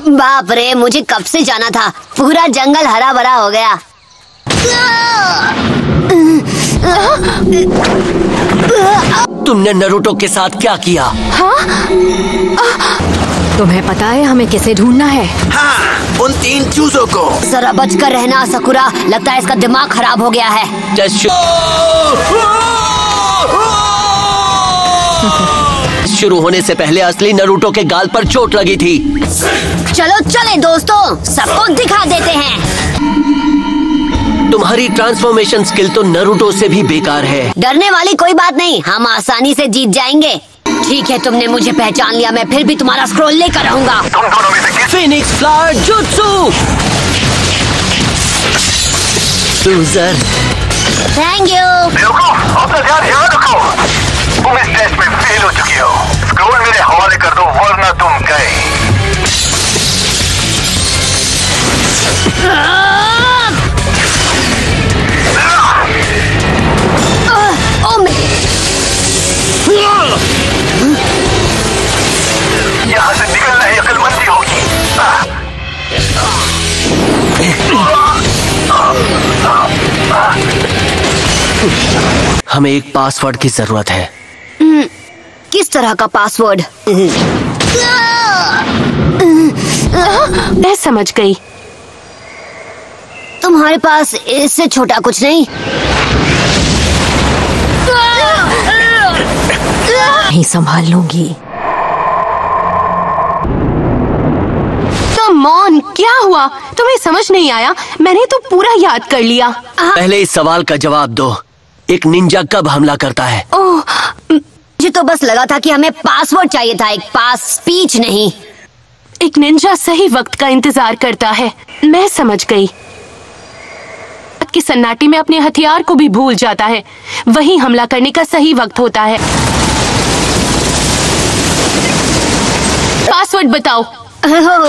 बाप रे मुझे कब से जाना था पूरा जंगल हरा भरा हो गया तुमने नरूटो के साथ क्या किया तुम्हें पता है हमें किसे ढूंढना है हाँ उन तीन चूजों को जरा बच कर रहना सकुरा लगता है इसका दिमाग खराब हो गया है शुरू होने से पहले असली नरूटो के गाल पर चोट लगी थी। चलो चले दोस्तों सबको दिखा देते हैं। तुम्हारी ट्रांसफॉर्मेशन स्किल तो नरूटो से भी बेकार है। डरने वाली कोई बात नहीं हम आसानी से जीत जाएँगे। ठीक है तुमने मुझे पहचान लिया मैं फिर भी तुम्हारा स्क्रोल लेकर रहूँगा फिनिक्स फ्लावर जुत्सु लूजर थैंक यू तुम इस टेस्ट में फेल हो चुकी हो। स्क्रोल मेरे हवाले कर दो वरना तुम गए। यहाँ से निकलना ही अकलमंदी होगी। हमें एक पासवर्ड की ज़रूरत है। किस तरह का पासवर्ड मैं समझ गई। तुम्हारे पास इससे छोटा कुछ नहीं। नहीं संभाल लूँगी। मौन क्या हुआ? तुम्हें समझ नहीं आया? मैंने तो पूरा याद कर लिया। पहले इस सवाल का जवाब दो। एक निंजा कब हमला करता है? ओह मुझे तो बस लगा था कि हमें पासवर्ड चाहिए था एक पास स्पीच नहीं। एक निंजा सही वक्त का इंतज़ार करता है। मैं समझ गई। की सन्नाटी में अपने हथियार को भी भूल जाता है। वही हमला करने का सही वक्त होता है। पासवर्ड बताओ।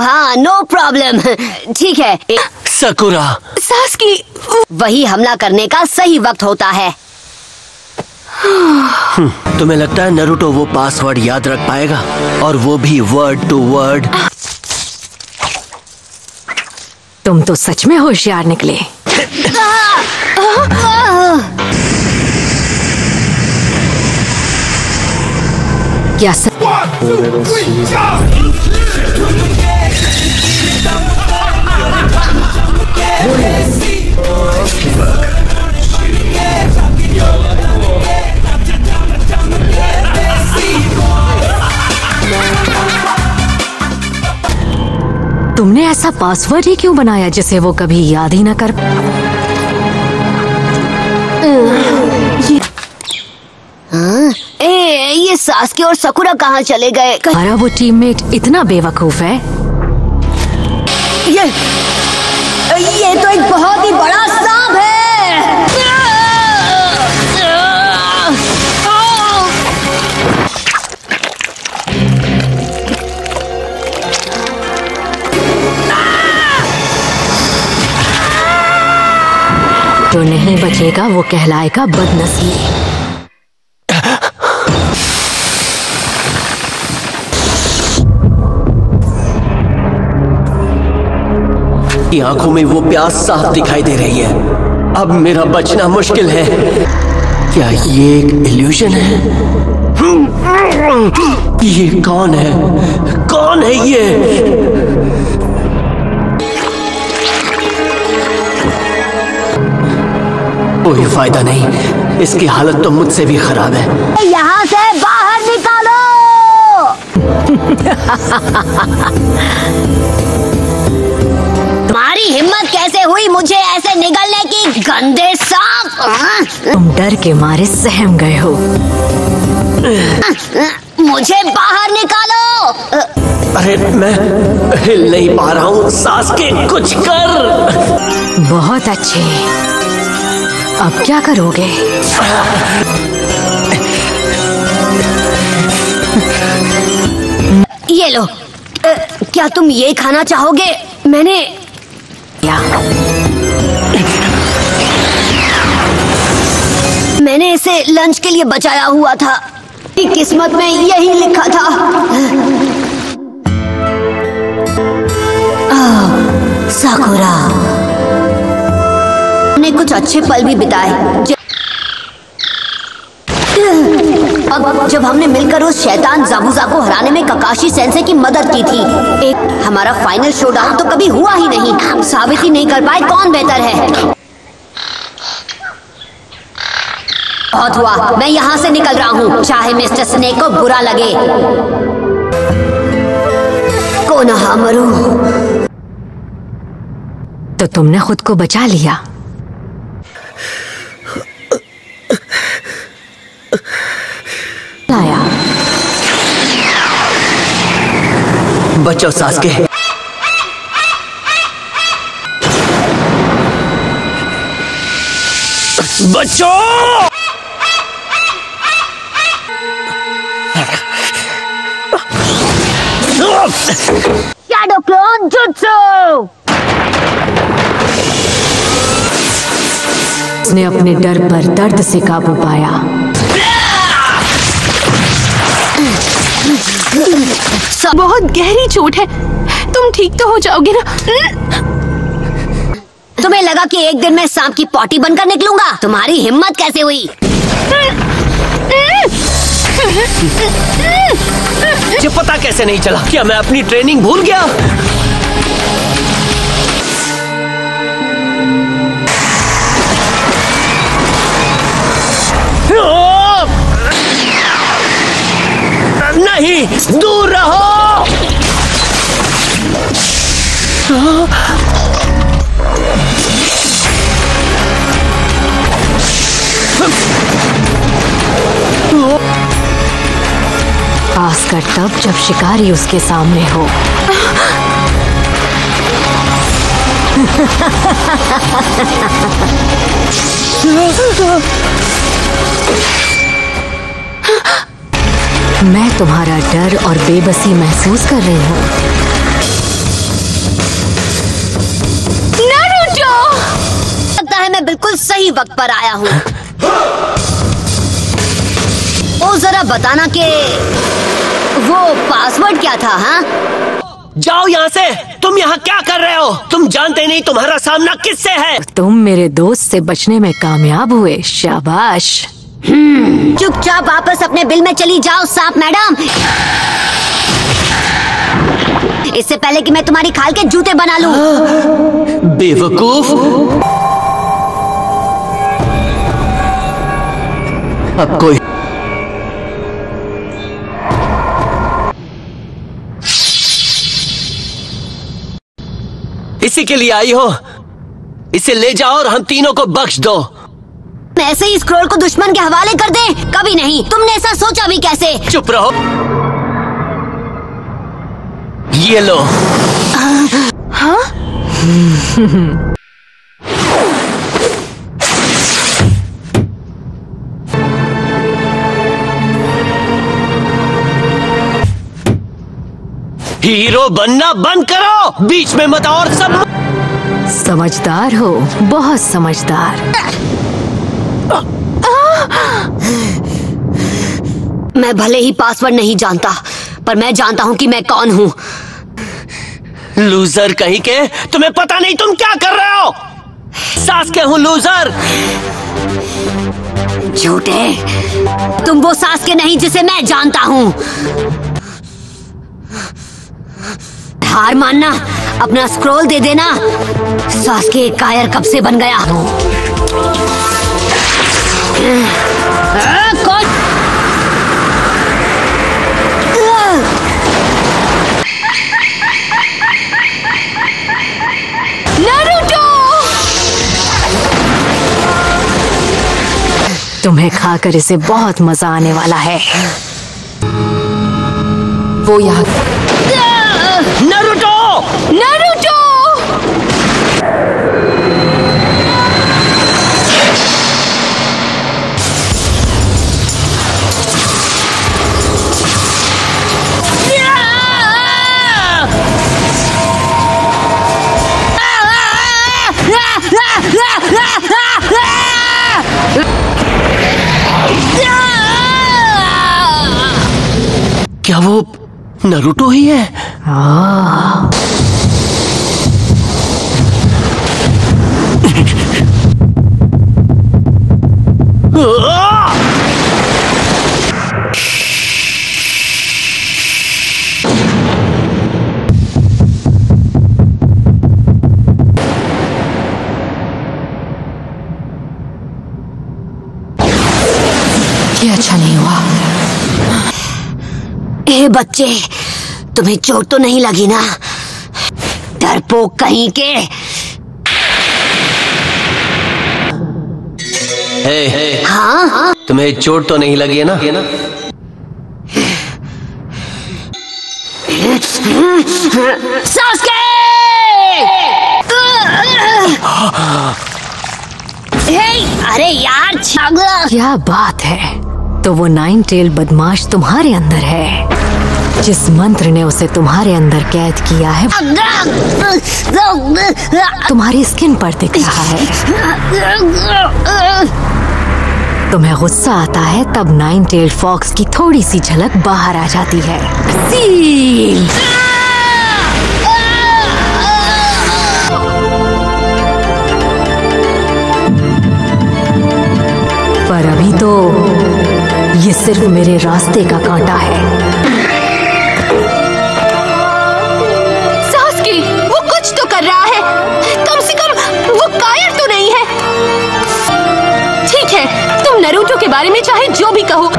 हाँ नो प्रॉब्लम ठीक है। सकुरा सास की वही हमला करने का सही वक्त होता है। तुम्हें लगता है नरूटो वो पासवर्ड याद रख पाएगा? और वो भी वर्ड टू वर्ड तुम तो सच में होशियार निकले। क्या स... तुमने ऐसा पासवर्ड ही क्यों बनाया जिसे वो कभी याद ही ना कर ए, ये सासके और सकुरा कहाँ चले गए? हमारा वो टीममेट इतना बेवकूफ़ है। ये ये तो एक बहुत ही बड़ा नहीं बचेगा, वो कहलाएगा बदनसीब। की आँखों में वो प्यास साफ़ दिखाई दे रही है। अब मेरा बचना मुश्किल है। क्या ये एक इल्यूजन है? ये कौन है? कौन है ये? कोई फ़ायदा नहीं। इसकी हालत तो मुझसे भी खराब है। यहाँ से बाहर निकालो! तुम्हारी हिम्मत कैसे हुई मुझे ऐसे निगलने की गंदे सांप? तुम डर के मारे सहम गए हो। मुझे बाहर निकालो! अरे मैं हिल नहीं पा रहा हूँ। सास के कुछ कर। बहुत अच्छे। अब क्या करोगे? ये लो। क्या तुम ये खाना चाहोगे? मैंने या। मैंने इसे लंच के लिए बचाया हुआ था। किस्मत में यही लिखा था। साकुरा। हमने कुछ अच्छे पल भी बिताए। अब जब हमने मिलकर उस शैतान जाबूजा को हराने में ककाशी सेंसे की मदद की थी, एक हमारा फाइनल शोडाउन तो कभी हुआ ही नहीं। साबित ही नहीं कर पाए, कौन बेहतर है? बहुत हुआ। मैं यहाँ से निकल रहा हूँ। चाहे मिस्टर स्नेक को बुरा लगे। कोनहा मरू तो तुमने खुद को बचा लिया। आया बचो सासके। बच्चों शैडो क्लोन जुत्सु उसने अपने डर पर दर्द से काबू पाया। बहुत गहरी चोट है। तुम ठीक तो हो जाओगे ना? तुम्हें लगा कि एक दिन मैं सांप की पॉटी बनकर निकलूँगा? तुम्हारी हिम्मत कैसे हुई? मुझे पता कैसे नहीं चला? क्या मैं अपनी ट्रेनिंग भूल गया? नहीं दूर रहो। खासकर तब जब शिकारी उसके सामने हो। मैं तुम्हारा डर और बेबसी महसूस कर रही हूँ। लगता है मैं बिल्कुल सही वक्त पर आया हूँ। ओ जरा बताना कि वो पासवर्ड क्या था हाँ? जाओ यहाँ से। तुम यहाँ क्या कर रहे हो? तुम जानते नहीं तुम्हारा सामना किससे है। तुम मेरे दोस्त से बचने में कामयाब हुए शाबाश। चुपचाप वापस अपने बिल में चली जाओ, सांप मैडम। इससे पहले कि मैं तुम्हारी खाल के जूते बना लूँ। बेवकूफ़। अब कोई इसी के लिए आई हो। इसे ले जाओ और हम तीनों को बख्श दो। ऐसे ही स्क्रोल को दुश्मन के हवाले कर दे? कभी नहीं। तुमने ऐसा सोचा भी कैसे? चुप रहो। ये लो। हीरो बनना बंद करो। बीच में मत और सब समझदार हो। बहुत समझदार। मैं भले ही पासवर्ड नहीं जानता पर मैं जानता हूँ कि मैं कौन हूँ। लूजर कहीं के? तुम्हें पता नहीं तुम क्या कर रहे हो? सास के हूँ लूजर झूठे। तुम वो सास के नहीं जिसे मैं जानता हूँ। हार मानना अपना स्क्रोल दे देना। सास के कायर कब से बन गया? हूँ तुम्हें खाकर इसे बहुत मज़ा आने वाला है। वो यहाँ। वो नरूटो ही है हाँ। आ। बच्चे तुम्हें चोट तो नहीं लगी ना? डरपोक कहीं के। हे हे हाँ? तुम्हें चोट तो नहीं लगी है ना? सास्के! हे, अरे यार छागला। क्या बात है? तो वो नाइन टेल बदमाश तुम्हारे अंदर है। जिस मंत्र ने उसे तुम्हारे अंदर कैद किया है तुम्हारी स्किन पर दिख रहा है। तुम्हें गुस्सा आता है तब नाइन टेल फॉक्स की थोड़ी सी झलक बाहर आ जाती है। सील पर अभी तो ये सिर्फ़ मेरे रास्ते का कांटा है। बारे में चाहे जो भी कहो।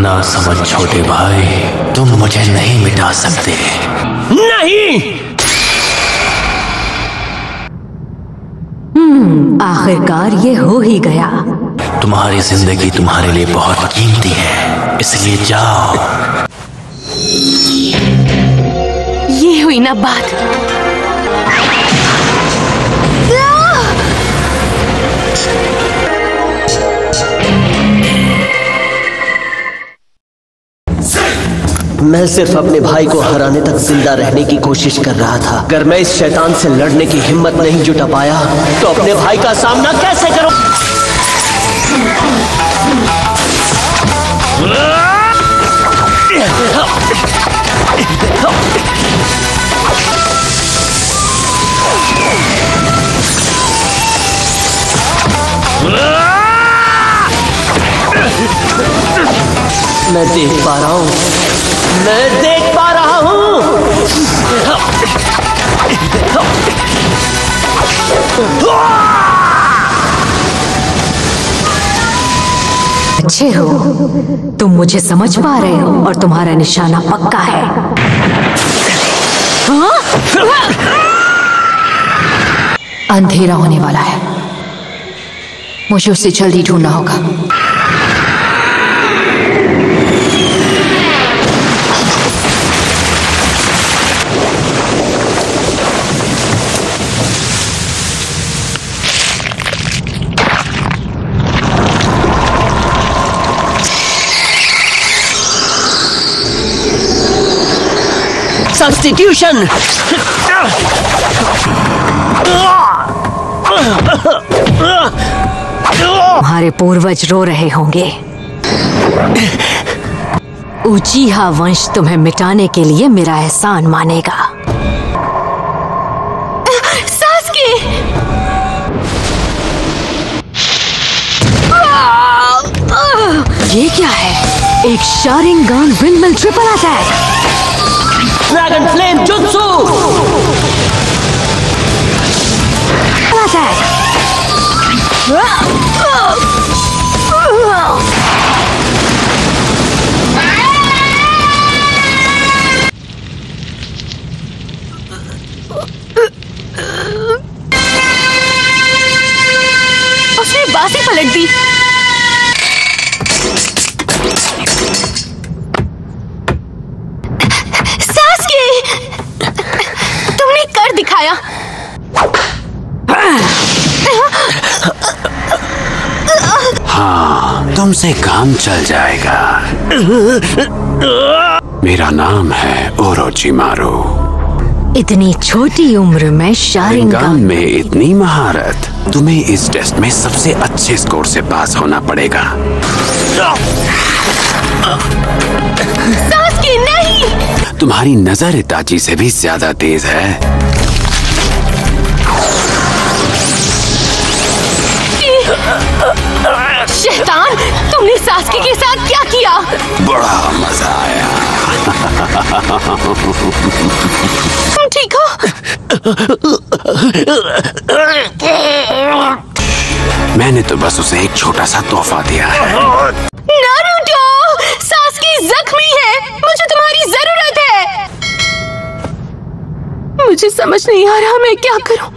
ना समझ छोटे भाई तुम मुझे नहीं मिटा सकते। नहीं! आखिरकार ये हो ही गया। तुम्हारी ज़िंदगी तुम्हारे लिए बहुत कीमती है इसलिए जाओ। ये हुई ना बात। मैं सिर्फ़ अपने भाई को हराने तक ज़िंदा रहने की कोशिश कर रहा था अगर मैं इस शैतान से लड़ने की हिम्मत नहीं जुटा पाया तो अपने भाई का सामना कैसे करूँ मैं देख पा रहा हूँ। मैं देख पा रहा हूँ। अच्छे हो। तुम मुझे समझ पा रहे हो और तुम्हारा निशाना पक्का है। हाँ? अंधेरा होने वाला है। मुझे उसे जल्दी ढूंढना होगा। सब्स्टिट्यूशन तुम्हारे पूर्वज रो रहे होंगे। उचीहा वंश तुम्हें मिटाने के लिए मेरा एहसान मानेगा। सास्की! ये क्या है? एक sharing Sharingan windmill triple attack. Dragon flame jutsu attack उसने बासी पलट दी सास्की तुमने कर दिखाया तुमसे काम चल जाएगा। मेरा नाम है ओरोचिमारू। इतनी छोटी उम्र में शारिंगन गन में इतनी महारत तुम्हें इस टेस्ट में सबसे अच्छे स्कोर से पास होना पड़ेगा। नहीं! तुम्हारी नज़र इताची से भी ज़्यादा तेज है। शैतान तुमने सासकी के साथ क्या किया? बड़ा मज़ा आया। तुम ठीक हो? मैंने तो बस उसे एक छोटा सा तोहफा दिया है। नारुतो सासकी जख्मी है। मुझे तुम्हारी ज़रूरत है। मुझे समझ नहीं आ रहा मैं क्या करूँ।